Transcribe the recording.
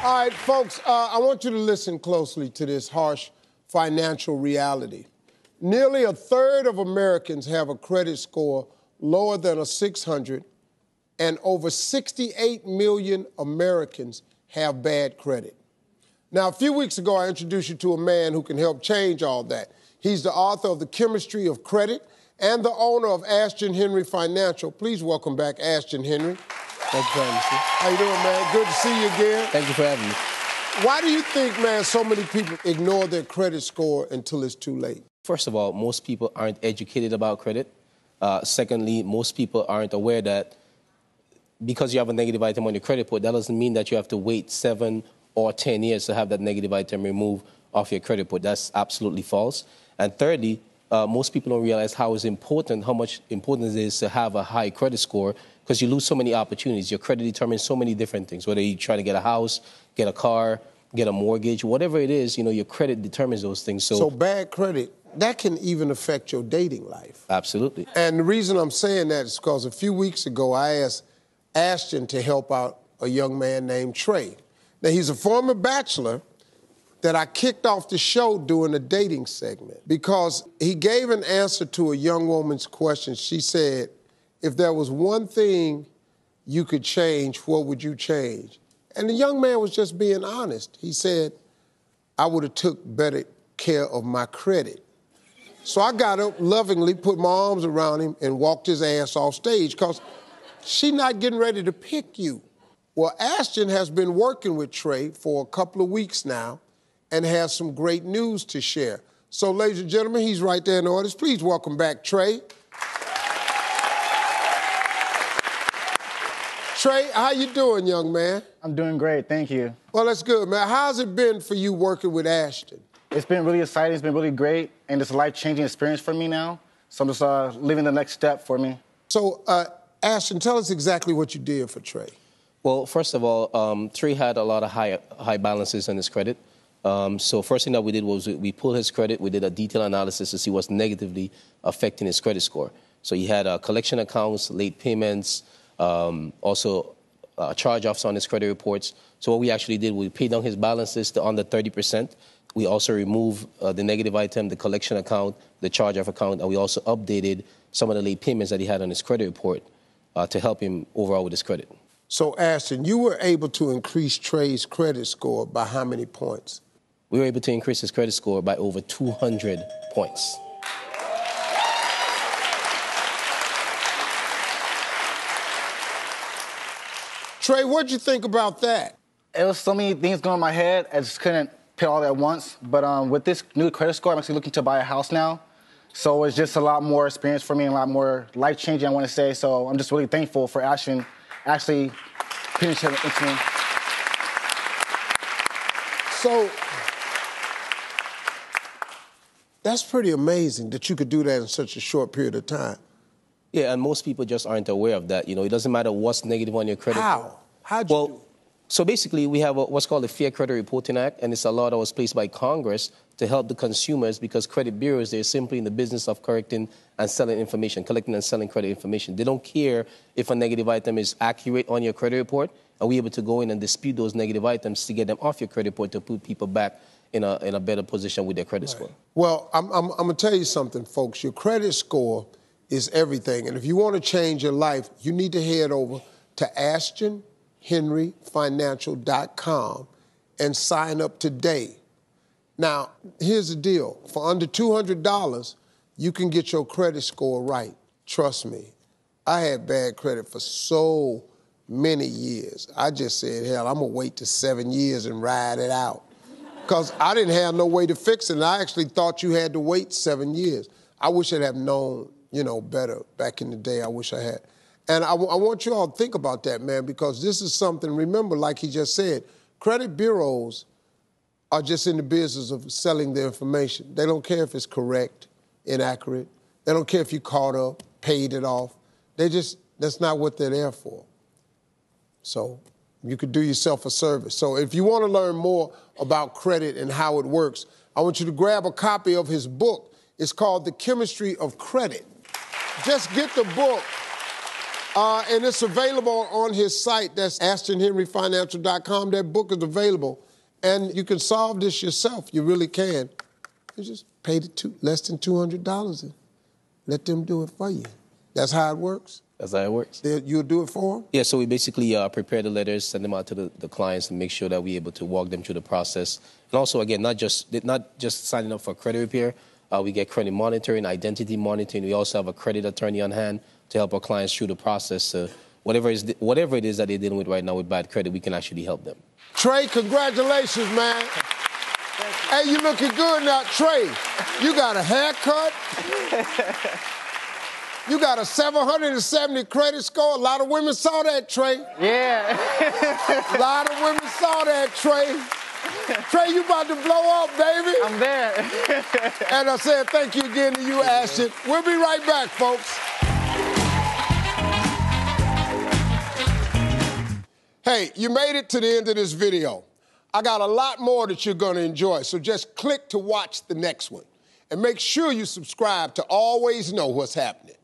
All right, folks, uh, I want you to listen closely to this harsh financial reality. Nearly a third of Americans have a credit score lower than a 600, and over 68 million Americans have bad credit. Now, a few weeks ago, I introduced you to a man who can help change all that. He's the author of The Chemistry of Credit and the owner of Ashton Henry Financial. Please welcome back Ashton Henry. Thank you for having me. How you doing, man? Good to see you again. Thank you for having me. Why do you think, man, so many people ignore their credit score until it's too late? First of all, most people aren't educated about credit. Uh, secondly, most people aren't aware that because you have a negative item on your credit report, that doesn't mean that you have to wait seven or 10 years to have that negative item removed off your credit report. That's absolutely false. And thirdly, uh, most people don't realize how is important, how much important it is to have a high credit score because you lose so many opportunities. Your credit determines so many different things. Whether you try to get a house, get a car, get a mortgage, whatever it is, you know, your credit determines those things. So, So bad credit, that can even affect your dating life. absolutely. And the reason I'm saying that is because a few weeks ago I asked Ashton to help out a young man named Trey. Now he's a former bachelor that I kicked off the show doing a dating segment because he gave an answer to a young woman's question. She said, if there was one thing you could change, what would you change? And the young man was just being honest. He said, I would have took better care of my credit. So I got up lovingly, put my arms around him, and walked his ass off stage because she not getting ready to pick you. Well, Ashton has been working with Trey for a couple of weeks now and has some great news to share. So, ladies and gentlemen, he's right there in the audience. Please welcome back Trey. Trey, how you doing, young man? I'm doing great, thank you. Well, that's good, man. How's it been for you working with Ashton? It's been really exciting, it's been really great, and it's a life changing experience for me now. So I'm just uh, living the next step for me. So, uh, Ashton, tell us exactly what you did for Trey. Well, first of all, um, Trey had a lot of high, high balances on his credit. Um, so first thing that we did was we- pulled his credit. We did a detailed analysis to see what's negatively affecting his credit score. So he had uh, collection accounts, late payments, um, also uh, charge-offs on his credit reports. So what we actually did, we paid down his balances to under 30%. We also removed uh, the negative item, the collection account, the charge-off account, and we also updated some of the late payments that he had on his credit report uh, to help him overall with his credit. So, Ashton, you were able to increase Trey's credit score by how many points? We were able to increase his credit score by over 200 points. Trey, what'd you think about that? It was so many things going in my head, I just couldn't pay all at once. But um, with this new credit score, I'm actually looking to buy a house now. So it's just a lot more experience for me and a lot more life changing, I want to say. So I'm just really thankful for Ashton actually putting it into me. So, that's pretty amazing that you could do that in such a short period of time. Yeah, and most people just aren't aware of that. You know, it doesn't matter what's negative on your credit. How? How'd you well, do so basically, we have a, what's called the Fair Credit Reporting Act, and it's a law that was placed by Congress to help the consumers because credit bureaus, they're simply in the business of correcting and selling information, collecting and selling credit information. They don't care if a negative item is accurate on your credit report, and we're able to go in and dispute those negative items to get them off your credit report to put people back in a, in a better position with their credit score. Well, I'm, I'm, I'm going to tell you something, folks. Your credit score is everything. And if you want to change your life, you need to head over to AshtonHenryFinancial.com and sign up today. Now, here's the deal for under $200, you can get your credit score right. Trust me. I had bad credit for so many years. I just said, hell, I'm going to wait to seven years and ride it out because I didn't have no way to fix it. And I actually thought you had to wait seven years. I wish I'd have known, you know, better back in the day. I wish I had. And I, w- I want you all to think about that, man, because this is something, remember, like he just said, credit bureaus are just in the business of selling their information. They don't care if it's correct, inaccurate. They don't care if you caught up, paid it off. They just, that's not what they're there for. So you could do yourself a service. So if you want to learn more about credit and how it works, I want you to grab a copy of his book. It's called The Chemistry of Credit. Just get the book. Uh, and it's available on his site. That's AshtonHenryFinancial.com. That book is available. And you can solve this yourself. You really can. You just pay the two, less than $200 and let them do it for you. That's how it works. That's how it works. They, you'll do it for them? Yeah, so we basically uh, prepare the letters, send them out to the, the clients, and make sure that we're able to walk them through the process. And also, again, not just not just signing up for credit repair. Uh, we get credit monitoring, identity monitoring. We also have a credit attorney on hand to help our clients through the process. Uh, whatever is whatever it is that they're dealing with right now with bad credit, we can actually help them. Trey, congratulations, man. Hey, you looking good now, Trey. You got a haircut. You got a 770 credit score. A lot of women saw that, Trey. Yeah. a lot of women saw that, Trey. Trey, you about to blow up, baby. I'm there. and I said thank you again to you, Ashton. We'll be right back, folks. Hey, you made it to the end of this video. I got a lot more that you're going to enjoy, so just click to watch the next one. And make sure you subscribe to always know what's happening.